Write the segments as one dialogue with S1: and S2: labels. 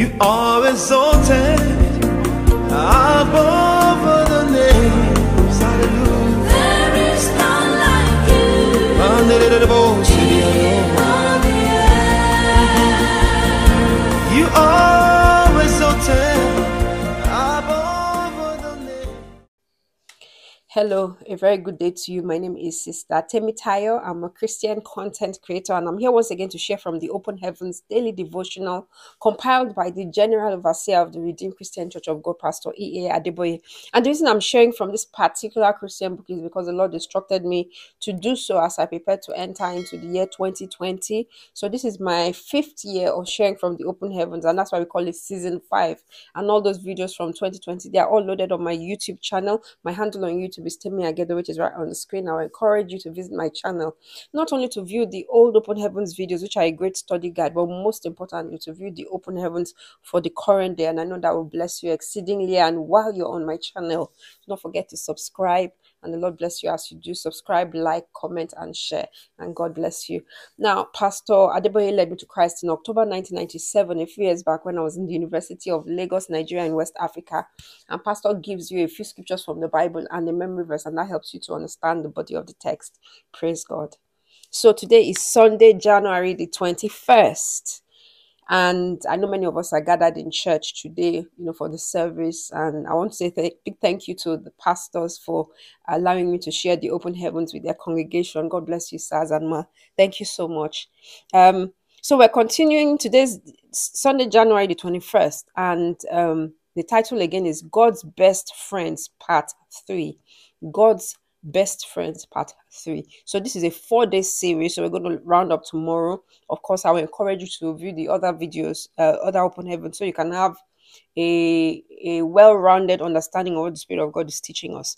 S1: You are exalted above
S2: Hello, a very good day to you. My name is Sister Temi Temitayo. I'm a Christian content creator, and I'm here once again to share from the Open Heavens daily devotional compiled by the General Overseer of the Redeemed Christian Church of God, Pastor E.A. Adeboye. And the reason I'm sharing from this particular Christian book is because the Lord instructed me to do so as I prepare to enter into the year 2020. So, this is my fifth year of sharing from the Open Heavens, and that's why we call it season five. And all those videos from 2020, they are all loaded on my YouTube channel. My handle on YouTube is Temi Aghedo, which is right on the screen. I will encourage you to visit my channel, not only to view the old Open Heavens videos, which are a great study guide, but most importantly, to view the Open Heavens for the current day. And I know that will bless you exceedingly. And while you're on my channel, don't forget to subscribe. And the Lord bless you as you do. Subscribe, like, comment, and share. And God bless you. Now, Pastor Adeboye led me to Christ in October 1997, a few years back when I was in the University of Lagos, Nigeria, in West Africa. And Pastor gives you a few scriptures from the Bible and a memory verse, and that helps you to understand the body of the text. Praise God. So today is Sunday, January the 21st. And I know many of us are gathered in church today, you know, for the service. And I want to say th- big thank you to the pastors for allowing me to share the open heavens with their congregation. God bless you, sirs and ma. Thank you so much. Um, so we're continuing today's Sunday, January the 21st, and um, the title again is God's Best Friends, Part 3. God's Best Friends, Part 3. So this is a four-day series, so we're going to round up tomorrow. Of course, I will encourage you to view the other videos, uh, other open heaven, so you can have a, a well-rounded understanding of what the Spirit of God is teaching us.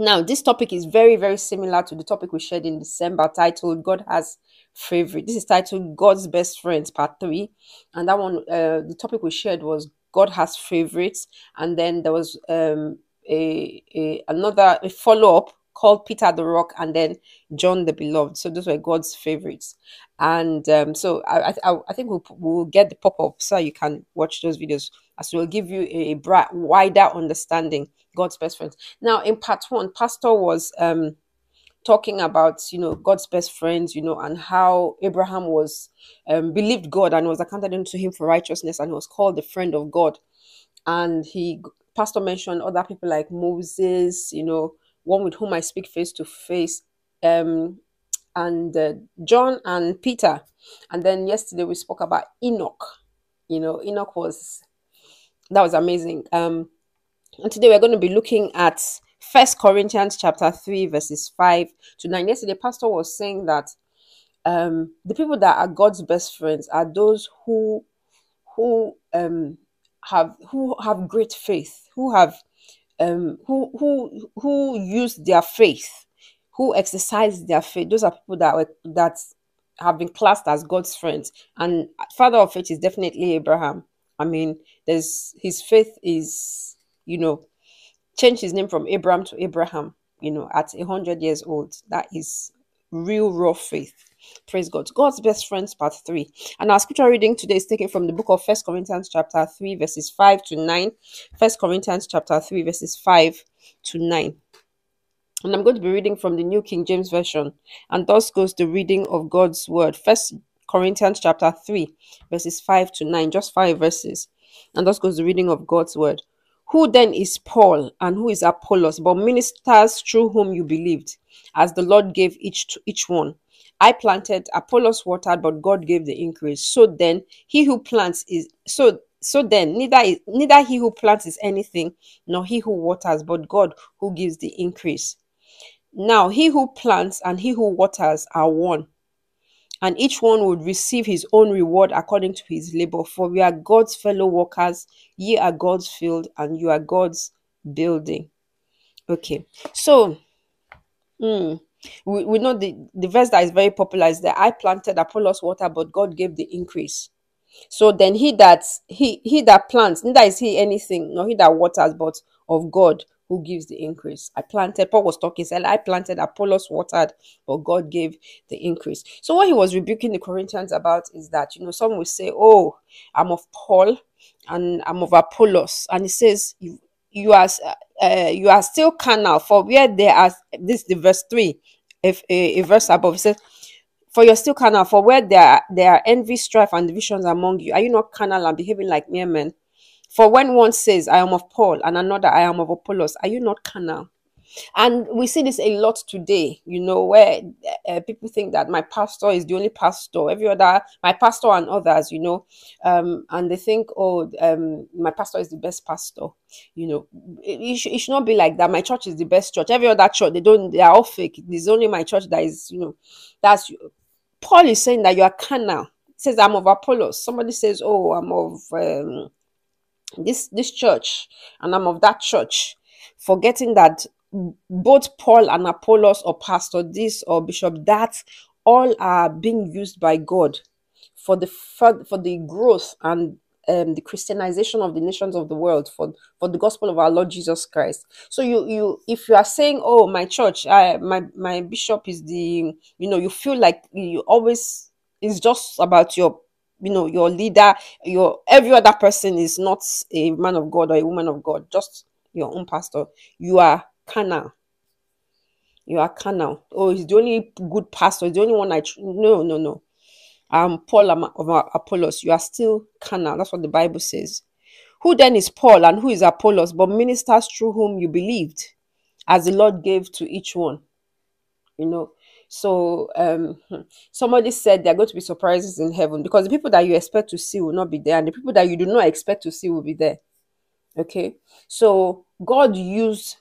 S2: Now, this topic is very, very similar to the topic we shared in December titled God Has Favorite. This is titled God's Best Friends, Part 3. And that one, uh, the topic we shared was God Has Favorites. And then there was um, a, a another a follow-up called Peter the Rock and then John the Beloved. So those were God's favorites. And um, so I, I, I think we'll, we'll get the pop-up so you can watch those videos as we'll give you a bright, wider understanding God's best friends. Now, in part one, Pastor was um, talking about you know God's best friends, you know, and how Abraham was um, believed God and was accounted unto him for righteousness, and was called the friend of God. And he, Pastor mentioned other people like Moses, you know, one with whom I speak face to face, um, and uh, John and Peter. And then yesterday we spoke about Enoch. You know, Enoch was that was amazing. Um, and today we're going to be looking at First Corinthians chapter 3, verses 5 to 9. Yesterday, Pastor was saying that um the people that are God's best friends are those who who um have who have great faith, who have um who who who use their faith, who exercise their faith. Those are people that were that have been classed as God's friends. And father of faith is definitely Abraham. I mean, there's his faith is, you know, changed his name from Abraham to Abraham, you know, at hundred years old. That is real raw faith. Praise God. God's best friends, part three. And our scripture reading today is taken from the book of First Corinthians, chapter 3, verses 5 to 9. First Corinthians, chapter 3, verses 5 to 9. And I'm going to be reading from the New King James Version. And thus goes the reading of God's word. First Corinthians chapter 3, verses 5 to 9, just five verses. And thus goes the reading of God's word. Who then is Paul and who is Apollos, but ministers through whom you believed, as the Lord gave each to each one? I planted, Apollos watered, but God gave the increase. So then, he who plants is so so then neither is, neither he who plants is anything, nor he who waters, but God who gives the increase. Now he who plants and he who waters are one, and each one would receive his own reward according to his labor. For we are God's fellow workers, ye are God's field, and you are God's building. Okay, so mm, we, we know the, the verse that is very popular is that I planted Apollos water, but God gave the increase. So then he that he he that plants, neither is he anything, nor he that waters, but of God who gives the increase. I planted, Paul was talking, said, I planted, Apollos watered, but God gave the increase. So, what he was rebuking the Corinthians about is that, you know, some will say, Oh, I'm of Paul and I'm of Apollos. And he says, You, you are uh, you are still carnal for where there are this the verse 3 if eh, a, a verse above it says for you're still carnal for where there are, there are envy strife and divisions among you are you not carnal and behaving like mere men? For when one says i am of paul and another i am of apollos are you not carnal and we see this a lot today you know where uh, people think that my pastor is the only pastor every other my pastor and others you know um and they think oh um my pastor is the best pastor you know. It, it, should, it should not be like that. My church is the best church. Every other church they don't they are all fake. It's only my church that is you know that's paul is saying that you are carnal. He says i'm of apollos. Somebody says oh i'm of um this this church and i'm of that church. Forgetting that both Paul and Apollos or pastor this or bishop that all are being used by God for the for, for the growth and um, the Christianization of the nations of the world for for the gospel of our Lord Jesus Christ. So you you if you are saying, oh my church, I, my my bishop is the you know you feel like you always it's just about your you know your leader your every other person is not a man of God or a woman of God just your own pastor you are carnal. You are carnal. Oh, he's the only good pastor. He's the only one I. Tr- no, no, no. Um, Paul of Apollos. You are still carnal. That's what the Bible says. Who then is Paul and who is Apollos? But ministers through whom you believed, as the Lord gave to each one. You know. So um, somebody said there are going to be surprises in heaven because the people that you expect to see will not be there, and the people that you do not expect to see will be there. Okay. So God used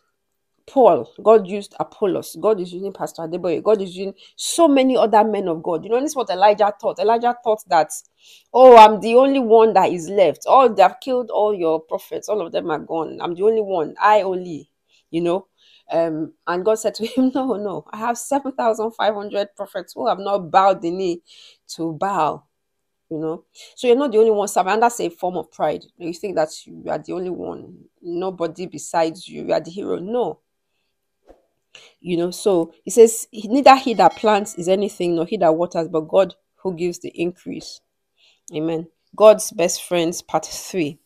S2: Paul, God used Apollos, God is using Pastor Adeboye, God is using so many other men of God. You know, this is what Elijah thought. Elijah thought that, oh, I'm the only one that is left. All they have killed all your prophets, all of them are gone. I'm the only one. I only, you know. Um, and God said to him, No, no, I have 7,500 prophets who have not bowed the knee to bow you know so you're not the only one serving and that's a form of pride you think that you are the only one nobody besides you you are the hero no you know so he says neither he that plants is anything nor he that waters but god who gives the increase. Amen. God's best friends part 3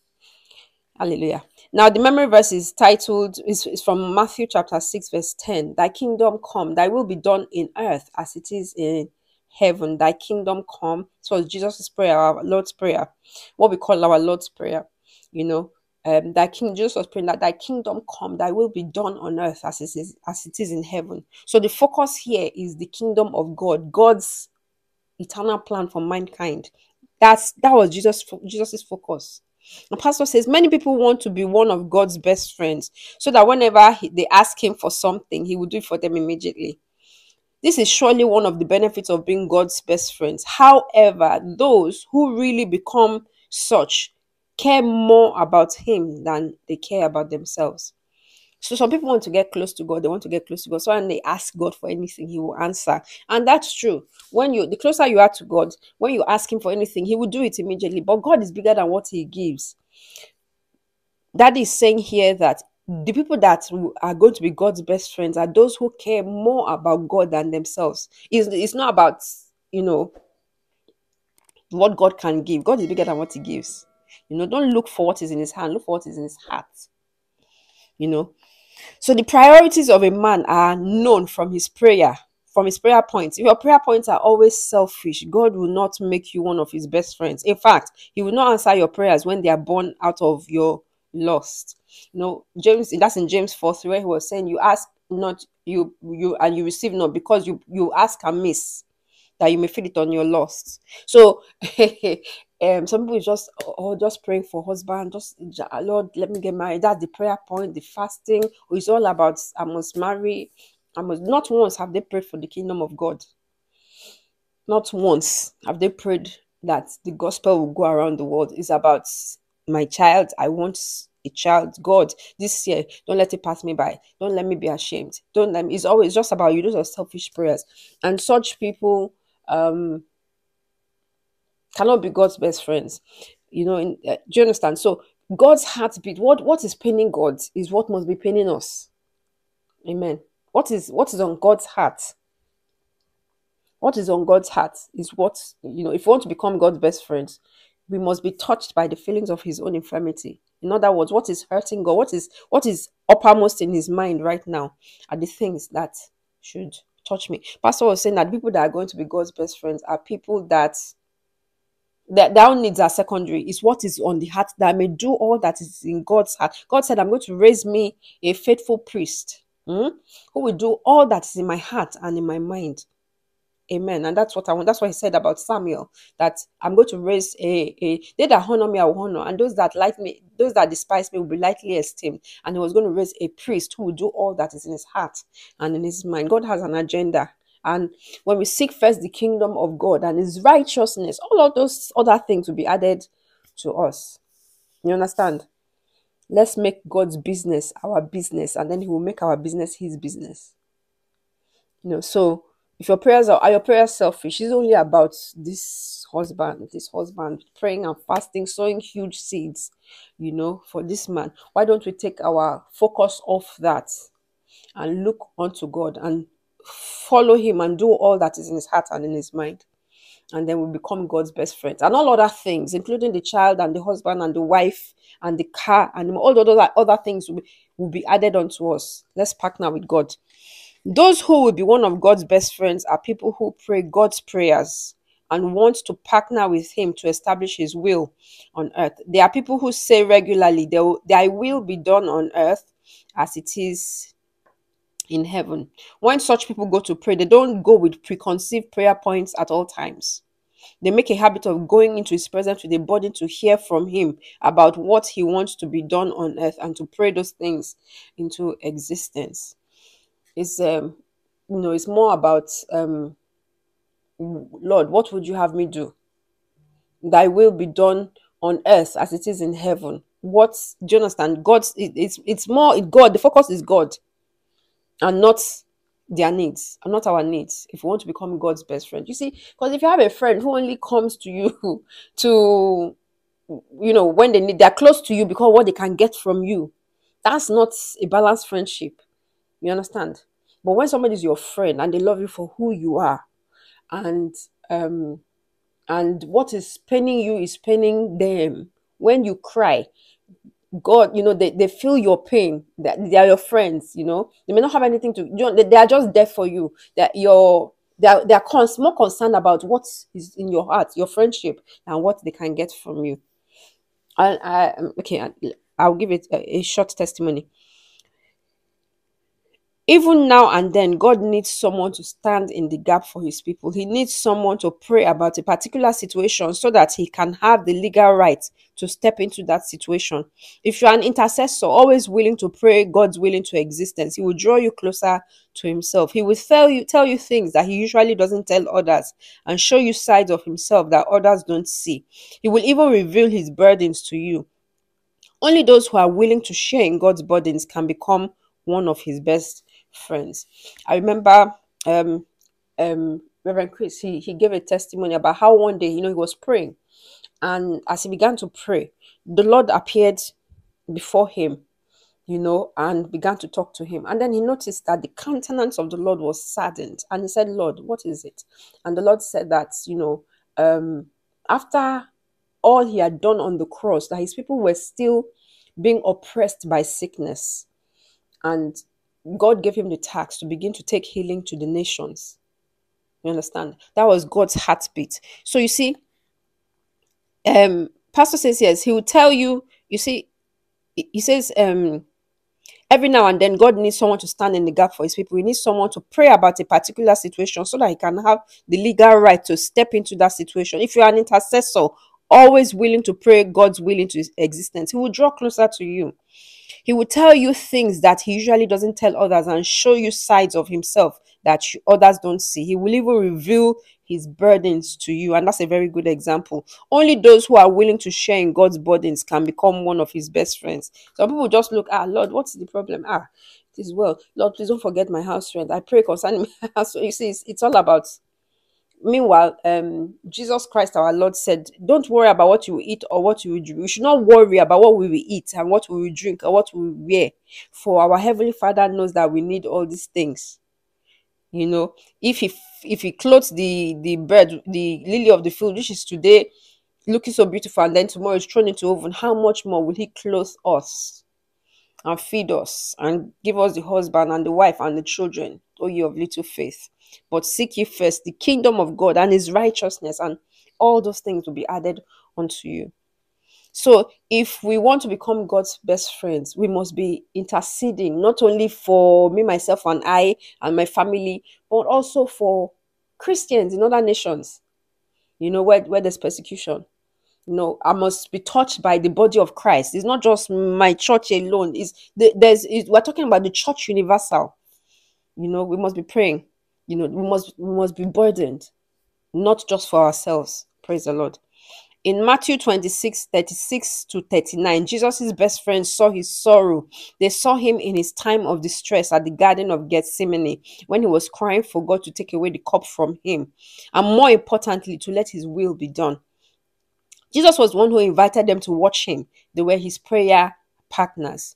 S2: hallelujah. Now the memory verse is titled is, is from matthew chapter 6 verse 10 thy kingdom come thy will be done in earth as it is in heaven. Thy kingdom come. So jesus' prayer our lord's prayer what we call our lord's prayer you know um, thy king Jesus was praying that thy kingdom come, thy will be done on earth as it is as it is in heaven. So the focus here is the kingdom of God, God's eternal plan for mankind. That's that was Jesus Jesus's focus. The pastor says many people want to be one of God's best friends, so that whenever he, they ask him for something, he will do it for them immediately. This is surely one of the benefits of being God's best friends. However, those who really become such care more about him than they care about themselves. So some people want to get close to God, they want to get close to God. So when they ask God for anything, He will answer. And that's true. When you the closer you are to God, when you ask Him for anything, He will do it immediately. But God is bigger than what He gives. That is saying here that the people that are going to be God's best friends are those who care more about God than themselves. It's, it's not about, you know, what God can give. God is bigger than what He gives. You know, don't look for what is in his hand, look for what is in his heart. You know, so the priorities of a man are known from his prayer, from his prayer points. If your prayer points are always selfish, God will not make you one of his best friends. In fact, he will not answer your prayers when they are born out of your lust. You know, James, that's in James 4 3, where he was saying, You ask not you you and you receive not because you you ask amiss that you may feel it on your lust. So um some people just oh just praying for husband just lord let me get married. That's the prayer point the fasting. It's all about i must marry. I must not once have they prayed for the kingdom of god. Not once have they prayed that the gospel will go around the world. It's about my child. I want a child. God this year don't let it pass me by. Don't let me be ashamed. Don't let me it's always just about you those are selfish prayers. And such people um cannot be God's best friends. You know, in, uh, do you understand? So God's heartbeat, what, what is paining God is what must be paining us. Amen. What is what is on God's heart? What is on God's heart is what, you know, if we want to become God's best friends, we must be touched by the feelings of his own infirmity. In other words, what is hurting God? What is what is uppermost in his mind right now are the things that should touch me. Pastor was saying that people that are going to be God's best friends are people that their own needs are secondary. is what is on the heart that I may do all that is in God's heart. God said, I'm going to raise me a faithful priest hmm, who will do all that is in my heart and in my mind. Amen. And that's what I want. That's what he said about Samuel. That I'm going to raise a, a they that honor me, I will honor, and those that like me, those that despise me will be lightly esteemed. And he was going to raise a priest who will do all that is in his heart and in his mind. God has an agenda. And when we seek first the kingdom of God and his righteousness, all of those other things will be added to us. You understand? Let's make God's business our business, and then he will make our business his business. You know, so if your prayers are, are your prayers selfish, it's only about this husband, this husband praying and fasting, sowing huge seeds, you know, for this man. Why don't we take our focus off that and look unto God and follow him and do all that is in his heart and in his mind? And then we become God's best friends. And all other things, including the child and the husband and the wife and the car and all the other, other things will be, will be added onto us. Let's partner with God. Those who will be one of God's best friends are people who pray God's prayers and want to partner with Him to establish His will on earth. There are people who say regularly, Thy will be done on earth as it is in heaven. When such people go to pray, they don't go with preconceived prayer points at all times. They make a habit of going into His presence with a burden to hear from Him about what He wants to be done on earth and to pray those things into existence. It's um you know it's more about um lord what would you have me do? Thy will be done on earth as it is in heaven. What do you understand? God's it, it's it's more god the focus is god and not their needs and not our needs if we want to become god's best friend you see because if you have a friend who only comes to you to you know when they need they're close to you because what they can get from you that's not a balanced friendship you understand? But when somebody is your friend and they love you for who you are, and um, and what is paining you is paining them. When you cry, God, you know, they, they feel your pain. That they are your friends, you know. They may not have anything to you know, they, they are just there for you. That you're they are, they are more concerned about what is in your heart, your friendship, and what they can get from you. I, um, I okay, I'll give it a, a short testimony. Even now and then, God needs someone to stand in the gap for his people. He needs someone to pray about a particular situation so that he can have the legal right to step into that situation. If you're an intercessor, always willing to pray God's will into existence, he will draw you closer to himself. He will tell you tell you things that he usually doesn't tell others and show you sides of himself that others don't see. He will even reveal his burdens to you. Only those who are willing to share in God's burdens can become one of his best friends. I remember um um Reverend Chris, he, he gave a testimony about how one day, you know, he was praying. And as he began to pray, the Lord appeared before him, you know, and began to talk to him. And then he noticed that the countenance of the Lord was saddened. And he said, Lord, what is it? And the Lord said that, you know, um, after all he had done on the cross, that his people were still being oppressed by sickness. And God gave him the task to begin to take healing to the nations. You understand? That was God's heartbeat. So you see, um, Pastor says yes, he will tell you, you see, he says, um, every now and then God needs someone to stand in the gap for his people. He needs someone to pray about a particular situation so that he can have the legal right to step into that situation. If you're an intercessor, always willing to pray God's will into existence, he will draw closer to you. He will tell you things that he usually doesn't tell others and show you sides of himself that others don't see. He will even reveal his burdens to you. And that's a very good example. Only those who are willing to share in God's burdens can become one of his best friends. Some people just look, ah, Lord, what's the problem? Ah, it is well. Lord, please don't forget my house rent. I pray concerning my house. So you see, it's, it's all about meanwhile, um, Jesus Christ our Lord said, Don't worry about what you eat or what you drink. We should not worry about what we will eat and what we will drink or what we will wear. For our Heavenly Father knows that we need all these things. You know, if he if he clothes the the bird, the lily of the field, which is today looking so beautiful, and then tomorrow is thrown into oven, how much more will he clothe us and feed us and give us the husband and the wife and the children, O ye of little faith? But seek ye first the kingdom of God and his righteousness, and all those things will be added unto you. So, if we want to become God's best friends, we must be interceding not only for me, myself, and I and my family, but also for Christians in other nations, you know, where, where there's persecution. You know, I must be touched by the body of Christ. It's not just my church alone. Is the, there's we're talking about the church universal. You know, we must be praying. You know, we must we must be burdened, not just for ourselves. Praise the Lord. In Matthew 26, 36 to 39, Jesus' best friends saw his sorrow. They saw him in his time of distress at the Garden of Gethsemane when he was crying for God to take away the cup from him. And more importantly, to let his will be done. Jesus was one who invited them to watch him. They were his prayer partners.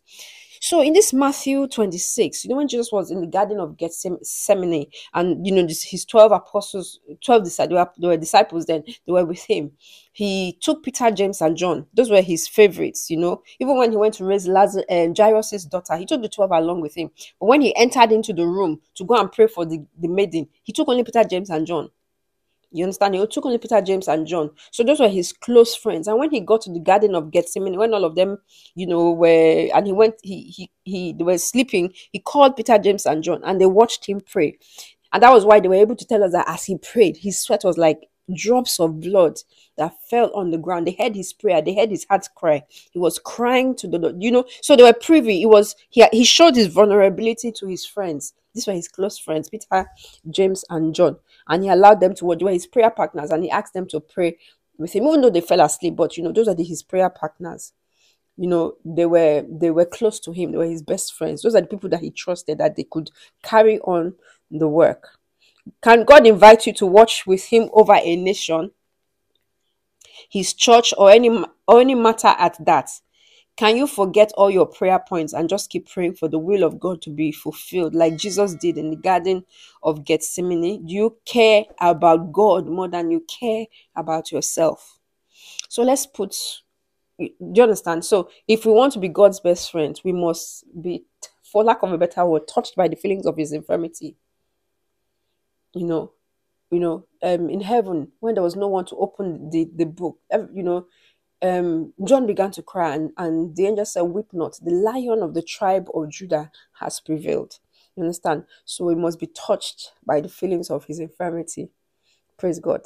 S2: So in this Matthew 26, you know, when Jesus was in the Garden of Gethsemane and, you know, this, his 12 apostles, 12 disciples, they were, disciples then, they were with him. He took Peter, James, and John. Those were his favorites, you know. Even when he went to raise Lazarus, uh, Jairus' daughter, he took the 12 along with him. But when he entered into the room to go and pray for the, the maiden, he took only Peter, James, and John. You understand? He took only Peter, James, and John. So those were his close friends. And when he got to the Garden of Gethsemane, when all of them, you know, were and he went, he he he they were sleeping, he called Peter, James, and John, and they watched him pray. And that was why they were able to tell us that as he prayed, his sweat was like drops of blood that fell on the ground. They heard his prayer, they heard his heart cry. He was crying to the Lord, you know. So they were privy. It was he he showed his vulnerability to his friends. These were his close friends, Peter, James, and John and he allowed them to watch. They were his prayer partners, and he asked them to pray with him, even though they fell asleep. But you know, those are the, his prayer partners. You know, they were they were close to him. They were his best friends. Those are the people that he trusted that they could carry on the work. Can God invite you to watch with him over a nation, his church, or any or any matter at that? Can you forget all your prayer points and just keep praying for the will of God to be fulfilled, like Jesus did in the Garden of Gethsemane? Do you care about God more than you care about yourself? So let's put, do you understand? So if we want to be God's best friend, we must be, for lack of a better word, touched by the feelings of his infirmity. You know, you know, um, in heaven, when there was no one to open the, the book, you know, um, John began to cry, and, and the angel said, Weep not, the lion of the tribe of Judah has prevailed. You understand? So we must be touched by the feelings of his infirmity. Praise God.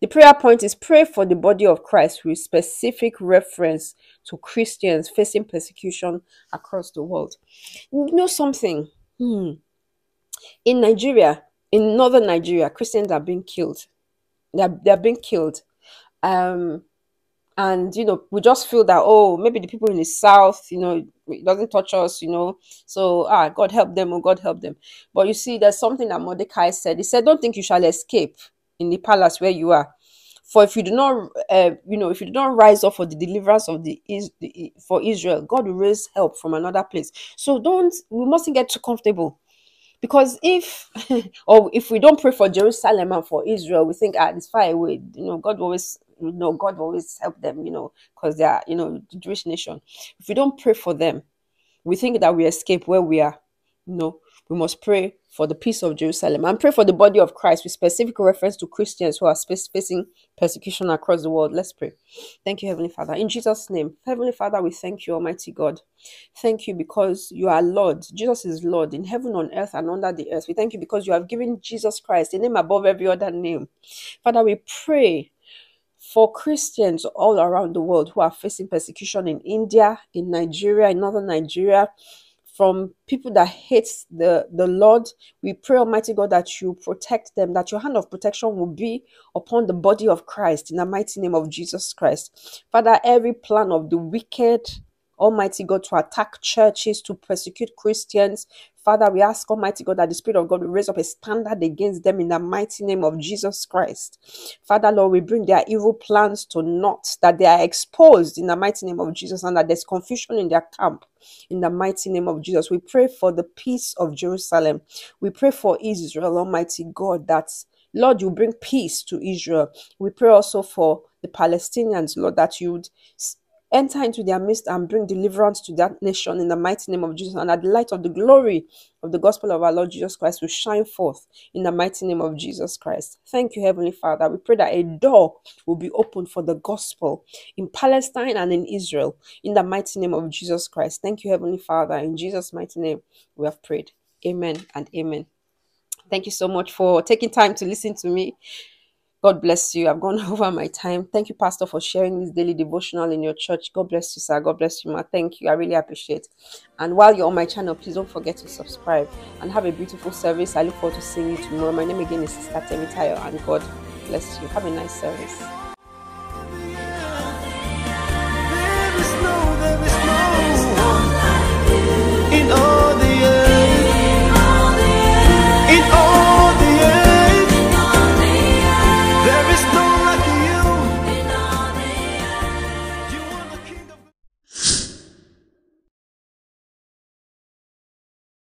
S2: The prayer point is pray for the body of Christ with specific reference to Christians facing persecution across the world. You know something? Hmm. In Nigeria, in northern Nigeria, Christians are being killed. They're, they're being killed. Um, and you know we just feel that oh maybe the people in the south you know it doesn't touch us you know. So ah god help them oh god help them. But you see there's something that mordecai said. He said don't think you shall escape in the palace where you are. For if you do not uh, you know if you do not rise up for the deliverance of the, is for israel god will raise help from another place. So don't we mustn't get too comfortable because if or if we don't pray for jerusalem and for israel we think ah it's far away. You know god always you know god will always help them you know because they are you know the jewish nation. If we don't pray for them we think that we escape where we are you know we must pray for the peace of Jerusalem and pray for the body of Christ with specific reference to Christians who are facing persecution across the world. Let's pray. Thank you, Heavenly Father. In Jesus' name, Heavenly Father, we thank you, Almighty God. Thank you because you are Lord. Jesus is Lord in heaven, on earth, and under the earth. We thank you because you have given Jesus Christ the name above every other name. Father, we pray for Christians all around the world who are facing persecution in India, in Nigeria, in northern Nigeria, from people that hate the, the Lord. We pray, Almighty God, that you protect them, that your hand of protection will be upon the body of Christ in the mighty name of Jesus Christ. Father, every plan of the wicked, Almighty God, to attack churches, to persecute Christians, Father, we ask Almighty God that the Spirit of God will raise up a standard against them in the mighty name of Jesus Christ. Father, Lord, we bring their evil plans to naught, that they are exposed in the mighty name of Jesus, and that there's confusion in their camp. In the mighty name of Jesus, we pray for the peace of Jerusalem. We pray for Israel, Almighty God, that Lord, you bring peace to Israel. We pray also for the Palestinians, Lord, that you would s- enter into their midst and bring deliverance to that nation in the mighty name of Jesus. And that the light of the glory of the gospel of our Lord Jesus Christ will shine forth in the mighty name of Jesus Christ. Thank you, Heavenly Father. We pray that a door will be opened for the gospel in Palestine and in Israel in the mighty name of Jesus Christ. Thank you, Heavenly Father. In Jesus' mighty name, we have prayed. Amen and amen. Thank you so much for taking time to listen to me. God bless you. I've gone over my time. Thank you, Pastor, for sharing this daily devotional in your church. God bless you, sir. God bless you, ma. Thank you. I really appreciate. And while you're on my channel, please don't forget to subscribe and have a beautiful service. I look forward to seeing you tomorrow. My name again is Sister Temitayo, and God bless you. Have a nice service.